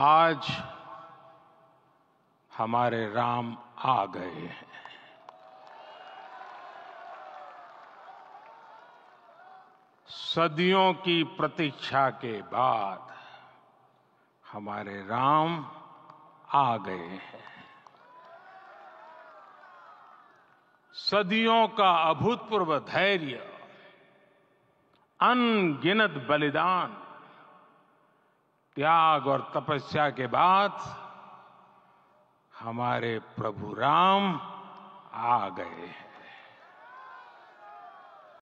आज हमारे राम आ गए हैं। सदियों की प्रतीक्षा के बाद हमारे राम आ गए हैं। सदियों का अभूतपूर्व धैर्य, अनगिनत बलिदान त्याग और तपस्या के बाद हमारे प्रभु राम आ गए हैं।